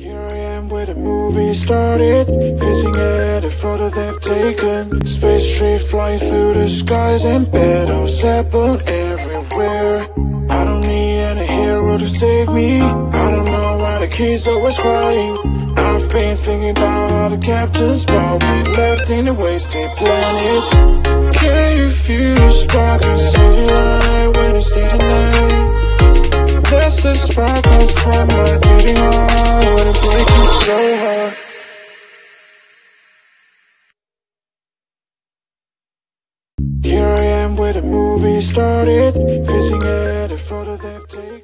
Here I am where the movie started Fizzing at a photo they've taken. Space tree flying through the skies And battles happen everywhere. I don't need any hero to save me. I don't know why the kids always crying. I've been thinking about how the captain's brought we left in a wasted planet. Can you feel the spark in city light when it's day to night? That's the sparkles from my Here I am where the movie started facing at a photo they've taken